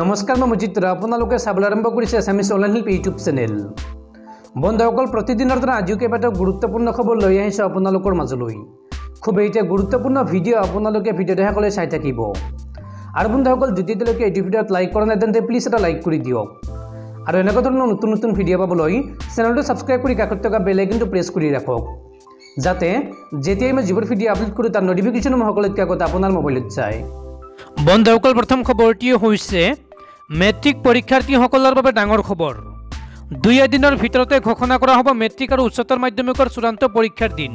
নমস্কাৰ মই মজিত্ৰ আপোনালোকে চাবলৈ আৰম্ভ কৰিছে এছামিছ অনলাইন হেল্প ইউটিউব চেনেল। বন্ধুসকল প্ৰতিদিনৰ দ্বাৰা আজিও কেইবাটাও গুৰুত্বপূৰ্ণ খবৰ লৈ আহিছোঁ আপোনালোকৰ মাজলৈ। খুব এতিয়া গুৰুত্বপূৰ্ণ ভিডিঅ' আপোনালোকে ভিডিঅ' দেখাবলৈ চাই থাকিব। আৰু বন্ধুসকল যেতিয়ালৈকে এইটো ভিডিঅ'ত লাইক কৰা নাই তেন্তে প্লিজ এটা লাইক কৰি দিয়ক। আৰু এনেকুৱা ধৰণৰ নতুন নতুন ভিডিঅ' পাবলৈ চেনেলটো ছাবস্ক্ৰাইব কৰি কাষত থকা বেল আইকনটো প্ৰেছ কৰি ৰাখক। যাতে যেতিয়াই মই যিবোৰ ভিডিঅ' আপলোড কৰোঁ তাৰ নটিফিকেশ্যন মই সকলোতকৈ আগতে আপোনাৰ মোবাইলত যায়। বন্ধুসকল প্ৰথম খবৰটি হৈছে মেট্ৰিক পৰীক্ষাৰ্থীসকলৰ বাবে ডাঙৰ খবৰ। দুই এদিনৰ ভিতৰতে ঘোষণা কৰা হ'ব মেট্ৰিক আৰু উচ্চতৰ মাধ্যমিকৰ চূড়ান্ত পৰীক্ষাৰ দিন।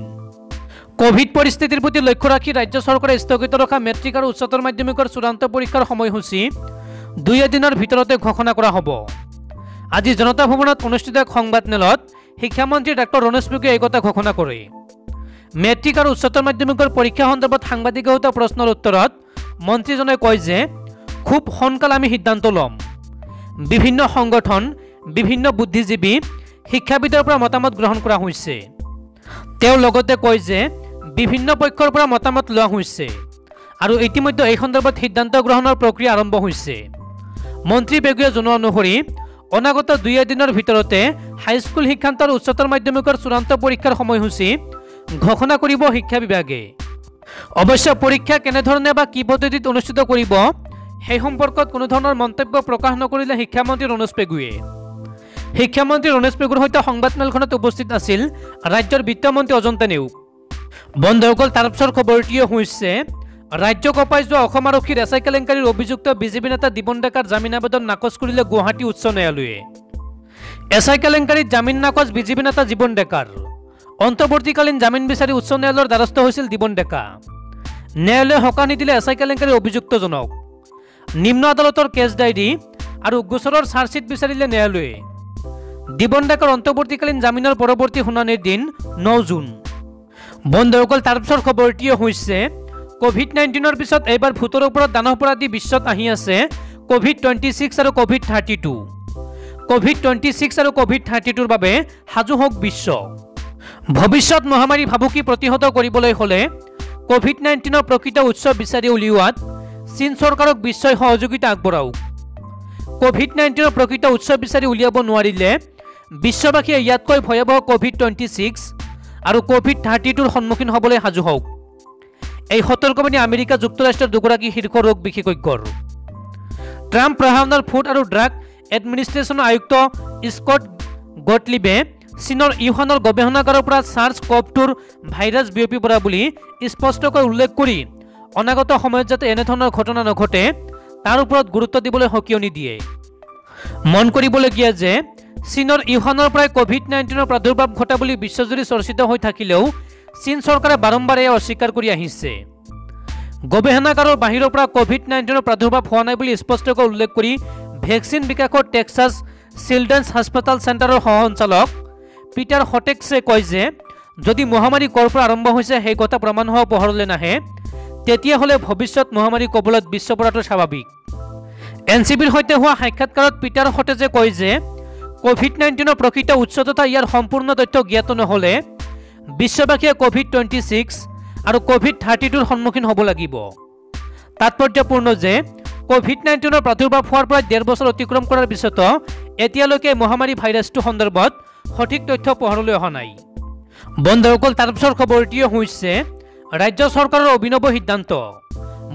কভিড পৰিস্থিতিৰ প্ৰতি লক্ষ্য ৰাখি ৰাজ্য চৰকাৰে স্থগিত ৰখা মেট্ৰিক আৰু উচ্চতৰ মাধ্যমিকৰ চূড়ান্ত পৰীক্ষাৰ সময়সূচী দুই এদিনৰ ভিতৰতে ঘোষণা কৰা হ'ব। আজি জনতা ভৱনত অনুষ্ঠিত এক সংবাদমেলত শিক্ষামন্ত্ৰী ডাক্তৰ ৰমেশ পেগুৱে এই কথা ঘোষণা কৰে। মেট্ৰিক আৰু উচ্চতৰ মাধ্যমিকৰ পৰীক্ষা সন্দৰ্ভত সাংবাদিকে সোধা প্ৰশ্নৰ উত্তৰত মন্ত্ৰীজনে কয় যে খুব সোনকালে আমি সিদ্ধান্ত ল'ম। বিভিন্ন সংগঠন বিভিন্ন বুদ্ধিজীৱী শিক্ষাবিদৰ পৰা মতামত গ্ৰহণ কৰা হৈছে। তেওঁ লগতে কয় যে বিভিন্ন পক্ষৰ পৰা মতামত লোৱা হৈছে আৰু ইতিমধ্যে এই সন্দৰ্ভত সিদ্ধান্ত গ্ৰহণৰ প্ৰক্ৰিয়া আৰম্ভ হৈছে। মন্ত্ৰী পেগুৱে জনোৱা অনুসৰি অনাগত দুই এদিনৰ ভিতৰতে হাইস্কুল শিক্ষান্ত আৰু উচ্চতৰ মাধ্যমিকৰ চূড়ান্ত পৰীক্ষাৰ সময়সূচী ঘোষণা কৰিব শিক্ষা বিভাগে। অৱশ্যে পৰীক্ষা কেনেধৰণে বা কি পদ্ধতিত অনুষ্ঠিত কৰিব সেই সম্পৰ্কত কোনো ধৰণৰ মন্তব্য প্ৰকাশ নকৰিলে শিক্ষামন্ত্ৰী ৰমেশ পেগুৱে। শিক্ষামন্ত্ৰী ৰমেশ পেগুৰ সৈতে সংবাদমেলখনত উপস্থিত আছিল ৰাজ্যৰ বিত্তমন্ত্ৰী অজন্তা নেওগ। বন্ধুসকল তাৰ পিছৰ খবৰটিয়ে হৈছে ৰাজ্য কপাই যোৱা অসম আৰক্ষীৰ এছ আই কেলেংকাৰীৰ অভিযুক্ত বিজেপি নেতা দিবন ডেকাৰ জামিন আবেদন নাকচ কৰিলে গুৱাহাটী উচ্চ ন্যায়ালয়ে। এছ আই কেলেংকাৰীত জামিন নাকচ বিজেপি নেতা জীৱন ডেকাৰ। অন্তৰ্বৰ্তীকালীন জামিন বিচাৰি উচ্চ ন্যায়ালয়ৰ দ্বাৰস্থ হৈছিল দিবন ডেকা। ন্যায়ালয়ে সকাহ নিদিলে এছ আই কেলেংকাৰীৰ অভিযুক্তজনক। নিম্ন আদালতৰ কেছ ডায়েৰী আৰু গোচৰৰ চাৰ্জশ্বীট বিচাৰিলে ন্যায়ালয়ে। দিবন ডেকাৰ অন্তৰ্বৰ্তীকালীন জামিনৰ পৰৱৰ্তী শুনানিৰ দিন ন জুন। বন্ধুসকল তাৰ পিছৰ খবৰটিয়ে হৈছে কভিড নাইণ্টিনৰ পিছত এইবাৰ ভোটৰ ওপৰত দানৱ অপৰাধী বিশ্বত আহি আছে কভিড টুৱেণ্টি ছিক্স আৰু COVID thirty two COVID twenty six আৰু কভিড থাৰ্টি টুৰ বাবে সাজু হওক বিশ্ব। ভৱিষ্যত মহামাৰী ভাবুকি প্ৰতিহত কৰিবলৈ হ'লে কভিড নাইণ্টিনৰ প্ৰকৃত উৎস বিচাৰি উলিওৱাত চীন চৰকাৰক বিশ্বই সহযোগিতা আগবঢ়াওক। কভিড নাইণ্টিনৰ প্ৰকৃত উৎস বিচাৰি উলিয়াব নোৱাৰিলে বিশ্ববাসীয়ে ইয়াতকৈ ভয়াৱহ কভিড টুৱেণ্টি ছিক্স আৰু কভিড থাৰ্টি টুৰ সন্মুখীন হ'বলৈ সাজু হওক। এই সতৰ্কবাণী আমেৰিকা যুক্তৰাষ্ট্ৰৰ দুগৰাকী শীৰ্ষ ৰোগ বিশেষজ্ঞৰ। ট্ৰাম্প প্ৰশাসনৰ ফুড আৰু ড্ৰাগ এডমিনিষ্ট্ৰেশ্যনৰ আয়ুক্ত স্কট গটলিবে চীনৰ ইউহানৰ গৱেষণাগাৰৰ পৰা চাৰ্চ কভ টুৰ ভাইৰাছ বিয়পি পৰা বুলি স্পষ্টকৈ উল্লেখ কৰি অনাগত সময়ত যাতে এনেধৰণৰ ঘটনা নঘটে তাৰ ওপৰত গুৰুত্ব দিবলৈ সকিয়নি দিয়ে। মন কৰিবলগীয়া যে চীনৰ ইউহানৰ পৰাই কভিড নাইণ্টিনৰ প্ৰাদুৰ্ভাৱ ঘটা বুলি বিশ্বজুৰি চৰ্চিত হৈ থাকিলেও চীন চৰকাৰে বাৰম্বাৰ এয়া অস্বীকাৰ কৰি আহিছে। গৱেষণাগাৰৰ বাহিৰৰ পৰা কভিড নাইণ্টিনৰ প্ৰাদুৰ্ভাৱ হোৱা নাই বুলি স্পষ্টকৈ উল্লেখ কৰি ভেকচিন বিকাশৰ টেক্সাছ চিলড্ৰেনছ হাস্পতাল চেণ্টাৰৰ সহ সঞ্চালক পিটাৰ হটেক্সে কয় যে যদি মহামাৰী ক'ৰ পৰা আৰম্ভ হৈছে সেই কথা প্ৰমাণ হোৱা পোহৰলৈ নাহে তেতিয়াহ'লে ভৱিষ্যত মহামাৰী কবলত বিশ্ব পৰাটো স্বাভাৱিক। এন চি বিৰ সৈতে হোৱা সাক্ষাৎকাৰত পিটাৰ হটেজে কয় যে কভিড নাইণ্টিনৰ প্ৰকৃত উৎস তথা ইয়াৰ সম্পূৰ্ণ তথ্য জ্ঞাত নহ'লে বিশ্ববাসীয়ে কভিড টুৱেণ্টি ছিক্স আৰু কভিড থাৰ্টি টুৰ সন্মুখীন হ'ব লাগিব। তাৎপৰ্যপূৰ্ণ যে কভিড নাইণ্টিনৰ প্ৰাদুৰ্ভাৱ হোৱাৰ পৰা ডেৰ বছৰ অতিক্ৰম কৰাৰ পিছতো এতিয়ালৈকে মহামাৰী ভাইৰাছটো সন্দৰ্ভত সঠিক তথ্য পোহৰলৈ অহা নাই। বন্ধুসকল তাৰপিছৰ খবৰটিয়ে হৈছে ৰাজ্য চৰকাৰৰ অভিনৱ সিদ্ধান্ত।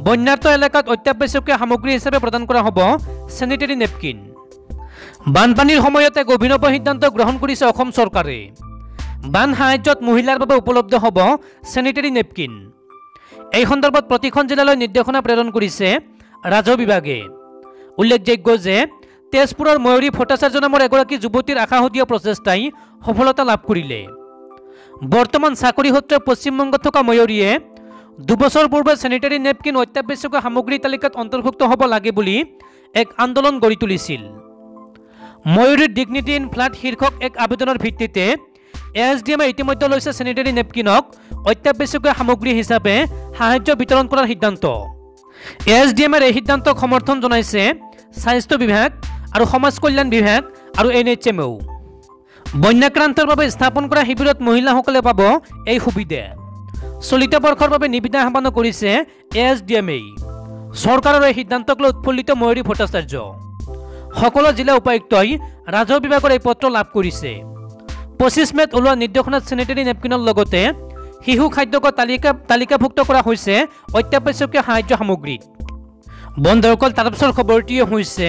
বন্যাৰ্ত এলেকাত অত্যাৱশ্যকীয় সামগ্ৰী হিচাপে প্ৰদান কৰা হ'ব চেনিটেৰী নেপকিন বানপানীৰ সময়ত এক অভিনৱ সিদ্ধান্ত গ্ৰহণ কৰিছে অসম চৰকাৰে। বান সাহায্যত মহিলাৰ বাবে উপলব্ধ হ'ব চেনিটেৰী নেপকিন এই সন্দৰ্ভত প্ৰতিখন জিলালৈ নিৰ্দেশনা প্ৰেৰণ কৰিছে ৰাজহ বিভাগে। উল্লেখযোগ্য যে তেজপুৰৰ ময়ূৰী ভট্টাচাৰ্য নামৰ এগৰাকী যুৱতীৰ আশাহতীয়া প্ৰচেষ্টাই সফলতা লাভ কৰিলে। বৰ্তমান চাকৰি সূত্ৰে পশ্চিমবংগত থকা ময়ূৰীয়ে দুবছৰ পূৰ্বে চেনিটেৰী নেপকিন অত্যাৱশ্যকীয় সামগ্ৰীৰ তালিকাত অন্তৰ্ভুক্ত হ'ব লাগে বুলি এক আন্দোলন গঢ়ি তুলিছিল। ময়ূৰীৰ ডিগনিটি ইন ফ্লাড শীৰ্ষক এক আবেদনৰ ভিত্তিতে এ এছ ডি এমে ইতিমধ্যে লৈছে চেনিটেৰী নেপকিনক অত্যাৱশ্যকীয় সামগ্ৰী হিচাপে সাহায্য বিতৰণ কৰাৰ সিদ্ধান্ত। এ এছ ডি এমৰ এই সিদ্ধান্তক সমৰ্থন জনাইছে স্বাস্থ্য বিভাগ আৰু সমাজ কল্যাণ বিভাগ আৰু এন এইচ এমেও বন্যাক্ৰান্তৰ বাবে স্থাপন কৰা শিবিৰত মহিলাসকলে পাব এই সুবিধা। চলিত বৰ্ষৰ বাবে নিবিদা আহ্বানো কৰিছে এ এছ ডি এম এই চৰকাৰৰ এই সিদ্ধান্তক লৈ উৎফুল্লিত ময়ূৰী ভট্টাচাৰ্য। সকলো জিলা উপায়ুক্তই ৰাজহ বিভাগৰ এই পত্ৰ লাভ কৰিছে। পঁচিছ মেত ওলোৱা নিৰ্দেশনাত চেনিটেৰী নেপকিনৰ লগতে শিশু খাদ্যক তালিকা তালিকাভুক্ত কৰা হৈছে অত্যাৱশ্যকীয় সাহায্য সামগ্ৰীত। বন্ধুসকল তাৰপিছৰ খবৰটিয়ে হৈছে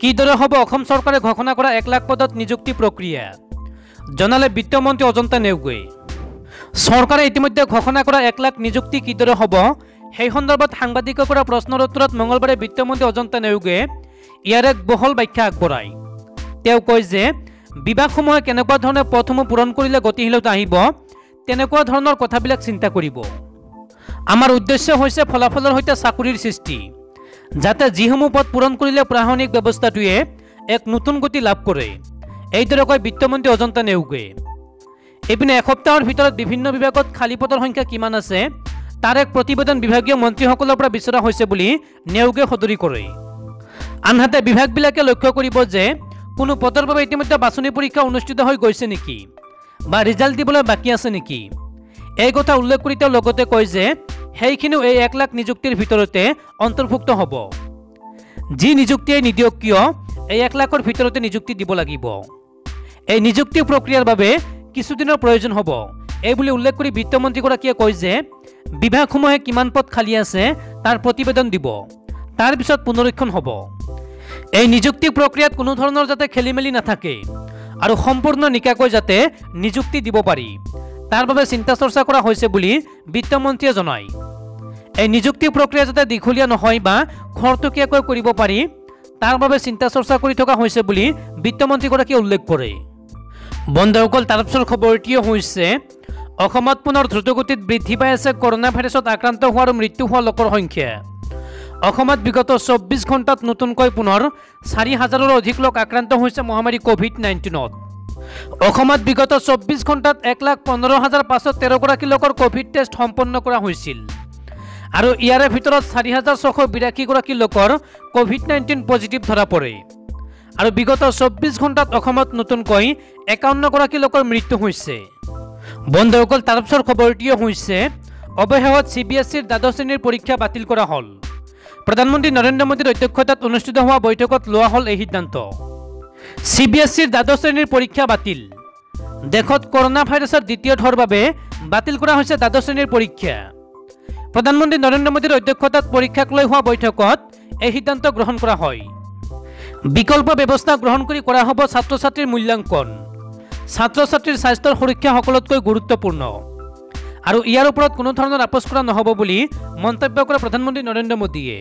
কিদৰে হ'ব অসম চৰকাৰে ঘোষণা কৰা এক লাখ পদত নিযুক্তি প্ৰক্ৰিয়া? জনালে বিত্তমন্ত্ৰী অজন্তা নেওগে। চৰকাৰে ইতিমধ্যে ঘোষণা কৰা এক লাখ নিযুক্তি কিদৰে হ'ব? সেই সন্দৰ্ভত সাংবাদিকে কৰা প্ৰশ্নৰ উত্তৰত মঙলবাৰে বিত্তমন্ত্ৰী অজন্তা নেওগে ইয়াৰ এক বহল ব্যাখ্যা আগবঢ়ায়। তেওঁ কয় যে বিভাগসমূহে কেনেকুৱা ধৰণে পথসমূহ পূৰণ কৰিলে গতিশীলতা আহিব তেনেকুৱা ধৰণৰ কথাবিলাক চিন্তা কৰিব। আমাৰ উদ্দেশ্য হৈছে ফলাফলৰ সৈতে চাকৰিৰ সৃষ্টি। যাতে যিসমূহ পদ পূৰণ কৰিলে প্ৰশাসনিক ব্যৱস্থাটোৱে এক নতুন গতি লাভ কৰে। এইদৰে কয় বিত্তমন্ত্ৰী অজন্তা নেওগে। এইপিনে এসপ্তাহৰ ভিতৰত বিভিন্ন বিভাগত খালী পদৰ সংখ্যা কিমান আছে তাৰ এক প্ৰতিবেদন বিভাগীয় মন্ত্ৰীসকলৰ পৰা বিচৰা হৈছে বুলি নেওগে সদৰি কৰে। আনহাতে বিভাগবিলাকে লক্ষ্য কৰিব যে কোনো পদৰ বাবে ইতিমধ্যে বাছনি পৰীক্ষা অনুষ্ঠিত হৈ গৈছে নেকি বা ৰিজাল্ট দিবলৈ বাকী আছে নেকি। এই কথা উল্লেখ কৰি তেওঁ লগতে কয় যে সেইখিনিও এই এক লাখ নিযুক্তিৰ ভিতৰতে অন্তৰ্ভুক্ত হ'ব। যি নিযুক্তিয়ে নিদিয়ক কিয় এই এক লাখৰ ভিতৰতে নিযুক্তি দিব লাগিব। এই নিযুক্তি প্ৰক্ৰিয়াৰ বাবে কিছুদিনৰ প্ৰয়োজন হ'ব। এই বুলি উল্লেখ কৰি বিত্তমন্ত্ৰীগৰাকীয়ে কয় যে বিভাগসমূহে কিমান পদ খালী আছে তাৰ প্ৰতিবেদন দিব। তাৰপিছত পুনৰীক্ষণ হ'ব। এই নিযুক্তি প্ৰক্ৰিয়াত কোনো ধৰণৰ যাতে খেলি মেলি নাথাকে আৰু সম্পূৰ্ণ নিকাকৈ যাতে নিযুক্তি দিব পাৰি তাৰ বাবে চিন্তা চৰ্চা কৰা হৈছে বুলি বিত্তমন্ত্ৰীয়ে জনায়। এই নিযুক্তি প্ৰক্ৰিয়া যাতে দীঘলীয়া নহয় বা খৰতকীয়াকৈ কৰিব পাৰি তাৰ বাবে চিন্তা চৰ্চা কৰি থকা হৈছে বুলি বিত্তমন্ত্ৰীগৰাকীয়ে উল্লেখ কৰে। বন্ধুসকল তাৰপিছৰ খবৰটিও হৈছে অসমত পুনৰ দ্ৰুতগতিত বৃদ্ধি পাই আছে কৰোণা ভাইৰাছত আক্ৰান্ত হোৱা আৰু মৃত্যু হোৱা লোকৰ সংখ্যা। অসমত বিগত চৌব্বিছ ঘণ্টাত নতুনকৈ পুনৰ চাৰি হাজাৰৰো অধিক লোক আক্ৰান্ত হৈছে মহামাৰী ক'ভিড নাইণ্টিনত। অসমত বিগত চৌব্বিছ ঘণ্টাত এক লাখ পোন্ধৰ হাজাৰ পাঁচশ তেৰগৰাকী লোকৰ ক'ভিড টেষ্ট সম্পন্ন কৰা হৈছিল। আৰু ইয়াৰে ভিতৰত চাৰি হাজাৰ ছশ বিৰাশীগৰাকী লোকৰ ক'ভিড নাইণ্টিন পজিটিভ ধৰা পৰে। আৰু বিগত চৌব্বিছ ঘণ্টাত অসমত নতুনকৈ একাৱন্নগৰাকী লোকৰ মৃত্যু হৈছে। বন্ধুসকল তাৰপিছৰ খবৰটিও হৈছে, অৱশেষত চি বি এছ ইৰ দ্বাদশ শ্ৰেণীৰ পৰীক্ষা বাতিল কৰা হ'ল। প্ৰধানমন্ত্ৰী নৰেন্দ্ৰ মোদীৰ অধ্যক্ষতাত অনুষ্ঠিত হোৱা বৈঠকত লোৱা হ'ল এই সিদ্ধান্ত। চি বি এছ ইৰ দ্বাদশ শ্ৰেণীৰ পৰীক্ষা বাতিল। দেশত কৰোণা ভাইৰাছৰ দ্বিতীয় ঢৌৰ বাবে বাতিল কৰা হৈছে দ্বাদশ শ্ৰেণীৰ পৰীক্ষা। প্ৰধানমন্ত্ৰী নৰেন্দ্ৰ মোদীৰ অধ্যক্ষতাত পৰীক্ষাক লৈ হোৱা বৈঠকত এই সিদ্ধান্ত গ্ৰহণ কৰা হয়। বিকল্প ব্যৱস্থা গ্ৰহণ কৰি কৰা হ'ব ছাত্ৰ ছাত্ৰীৰ মূল্যাংকন। ছাত্ৰ ছাত্ৰীৰ স্বাস্থ্যৰ সুৰক্ষা সকলোতকৈ গুৰুত্বপূৰ্ণ। আৰু ইয়াৰ ওপৰত কোনো ধৰণৰ আপোচ কৰা নহ'ব বুলি মন্তব্য কৰে প্ৰধানমন্ত্ৰী নৰেন্দ্ৰ মোদীয়ে।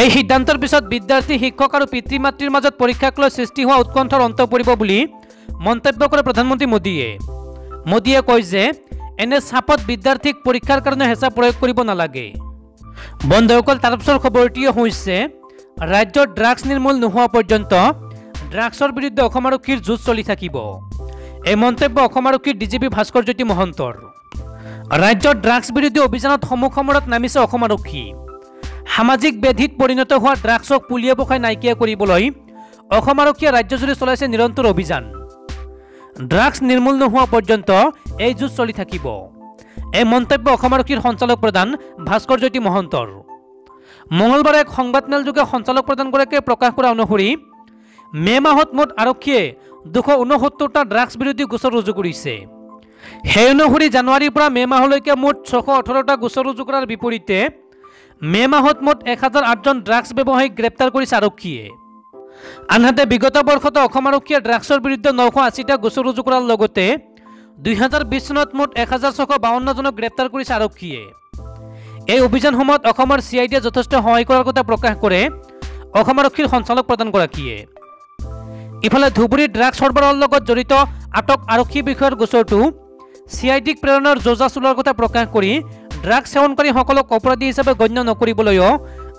এই সিদ্ধান্তৰ পিছত বিদ্যাৰ্থী শিক্ষক আৰু পিতৃ মাজত পৰীক্ষাক লৈ সৃষ্টি হোৱা উৎকণ্ঠাৰ অন্ত পৰিব বুলি মন্তব্য কৰে প্ৰধানমন্ত্ৰী মোদীয়ে। মোদীয়ে কয় যে এনে চাপত বিদ্যাৰ্থীক পৰীক্ষাৰ কাৰণে হেঁচা প্ৰয়োগ কৰিব নালাগে। বন্ধুসকল তাৰপিছৰ খবৰটিও হৈছে ৰাজ্যত ড্ৰাগছ নিৰ্মূল নোহোৱা পৰ্যন্ত ড্ৰাগছৰ বিৰুদ্ধে অসম আৰক্ষীৰ যুঁজ চলি থাকিব। এই মন্তব্য অসম আৰক্ষীৰ ডি জি পি জ্যোতি মহন্তৰ। ৰাজ্যত ড্ৰাগছ বিৰোধী অভিযানত সমুখ সমৰত নামিছে অসম আৰক্ষী। সামাজিক ব্যাধিত পৰিণত হোৱা ড্ৰাগছক পুলিয়ে পখাই নাইকিয়া কৰিবলৈ অসম আৰক্ষীয়ে ৰাজ্যজুৰি চলাইছে নিৰন্তৰ অভিযান। ড্ৰাগছ নিৰ্মূল নোহোৱা পৰ্যন্ত এই যুঁজ চলি থাকিব। এই মন্তব্য অসম আৰক্ষীৰ সঞ্চালক প্ৰধান ভাস্কৰ জ্যোতি মহন্তৰ। মঙলবাৰে এক সংবাদমেলযোগে সঞ্চালক প্ৰধানগৰাকীয়ে প্ৰকাশ কৰা অনুসৰি মে' মাহত মুঠ আৰক্ষীয়ে দুশ ঊনসত্তৰটা ড্ৰাগছ বিৰোধী গোচৰ ৰুজু কৰিছে। সেই অনুসৰি জানুৱাৰীৰ পৰা মে' মাহলৈকে মুঠ ছশ ওঠৰটা গোচৰ ৰুজু কৰাৰ বিপৰীতে মে' মাহত মুঠ এক হাজাৰ আঠজন ড্ৰাগছ ব্যৱসায়ীক গ্ৰেপ্তাৰ কৰিছে আৰক্ষীয়ে। আনহাতে বিগত বৰ্ষতো অসম আৰক্ষীয়ে ড্ৰাগছৰ বিৰুদ্ধে নশ আশীটা গোচৰ ৰুজু কৰাৰ লগতে দুই হাজাৰ বিছ চনত মুঠ এক হাজাৰ ছশ বাৱন্নজনক গ্ৰেপ্তাৰ কৰিছে আৰক্ষীয়ে। এই অভিযানসমূহত অসমৰ চি আই ডিয়ে যথেষ্ট সহায় কৰাৰ কথা প্ৰকাশ কৰে অসম আৰক্ষীৰ সঞ্চালক প্ৰধানগৰাকীয়ে। ইফালে ধুবুৰীত ড্ৰাগছ সৰবৰাহৰ লগত জড়িত আটক আৰক্ষী বিষয়াৰ গোচৰটো চি আই ডিক প্ৰেৰণৰ যোজা চলোৱাৰ কথা প্ৰকাশ কৰি ড্ৰাগছ সেৱনকাৰীসকলক অপৰাধী হিচাপে গণ্য নকৰিবলৈও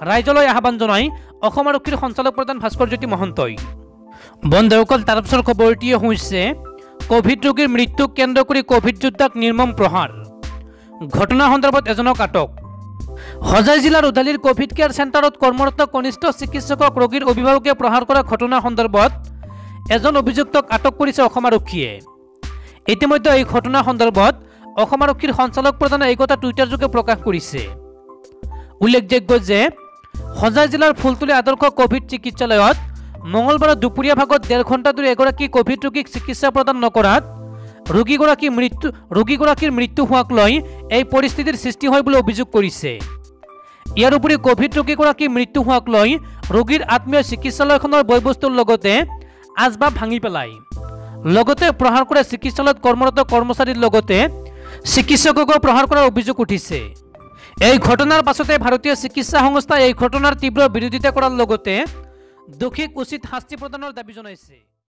ৰাইজলৈ আহ্বান জনাই অসম আৰক্ষীৰ সঞ্চালক প্ৰধান ভাস্কৰ জ্যোতি মহন্তই। বন্ধুসকল তাৰপিছৰ খবৰটিয়ে হৈছে কভিড ৰোগীৰ মৃত্যুক কেন্দ্ৰ কৰি কভিড যোদ্ধাক নিৰ্মম প্ৰহাৰ। ঘটনা সন্দৰ্ভত এজনক আটক। হোজাই জিলাৰ ওদালিৰ কভিড কেয়াৰ চেণ্টাৰত কৰ্মৰত কনিষ্ঠ চিকিৎসকক ৰোগীৰ অভিভাৱকে প্ৰহাৰ কৰা ঘটনা সন্দৰ্ভত এজন অভিযুক্তক আটক কৰিছে অসম আৰক্ষীয়ে। ইতিমধ্যে এই ঘটনা সন্দৰ্ভত অসম আৰক্ষীৰ সঞ্চালক প্ৰধানে এই কথা টুইটাৰযোগে প্ৰকাশ কৰিছে। উল্লেখযোগ্য যে সজাই জিলাৰ ফুলতলী আদৰ্শ কভিড চিকিৎসালয়ত মঙলবাৰে দুপৰীয়া ভাগত ডেৰ ঘণ্টা ধৰি এগৰাকী কভিড ৰোগীক চিকিৎসা প্ৰদান নকৰাত ৰোগীগৰাকীৰ মৃত্যু ৰোগীগৰাকীৰ মৃত্যু হোৱাক লৈ এই পৰিস্থিতিৰ সৃষ্টি হয় বুলি অভিযোগ কৰিছে। ইয়াৰ উপৰি কভিড ৰোগীগৰাকীৰ মৃত্যু হোৱাক লৈ ৰোগীৰ আত্মীয় চিকিৎসালয়খনৰ বয় বস্তুৰ লগতে আচবাব ভাঙি পেলায়। লগতে প্ৰহাৰ কৰে চিকিৎসালয়ত কৰ্মৰত কৰ্মচাৰীৰ লগতে চিকিৎসককো প্ৰহাৰ কৰাৰ অভিযোগ উঠিছে। এই ঘটনার পাছতে ভারতীয় চিকিৎসা সংস্থা এই ঘটনাৰ তীব্ৰ বিৰোধিতা কৰাৰ লগতে দোষীক উচিত শাস্তি প্ৰদানৰ দাবি জনাইছে।